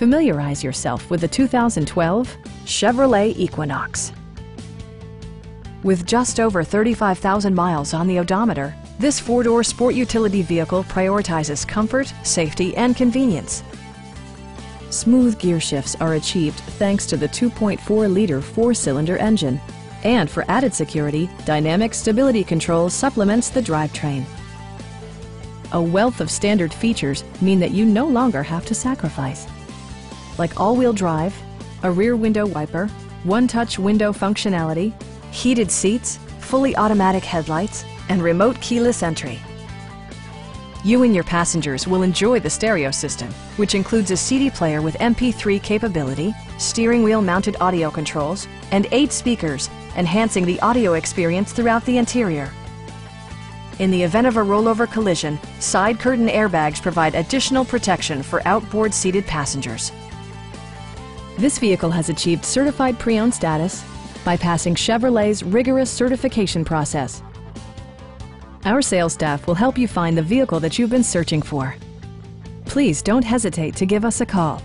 Familiarize yourself with the 2012 Chevrolet Equinox. With just over 35,000 miles on the odometer, this four-door sport utility vehicle prioritizes comfort, safety, and convenience. Smooth gear shifts are achieved thanks to the 2.4-liter four-cylinder engine. And for added security, Dynamic Stability Control supplements the drivetrain. A wealth of standard features mean that you no longer have to sacrifice like all-wheel drive, a rear window wiper, one-touch window functionality, heated seats, fully automatic headlights, and remote keyless entry. You and your passengers will enjoy the stereo system, which includes a CD player with MP3 capability, steering wheel mounted audio controls, and eight speakers, enhancing the audio experience throughout the interior. In the event of a rollover collision, side curtain airbags provide additional protection for outboard seated passengers. This vehicle has achieved certified pre-owned status by passing Chevrolet's rigorous certification process. Our sales staff will help you find the vehicle that you've been searching for. Please don't hesitate to give us a call.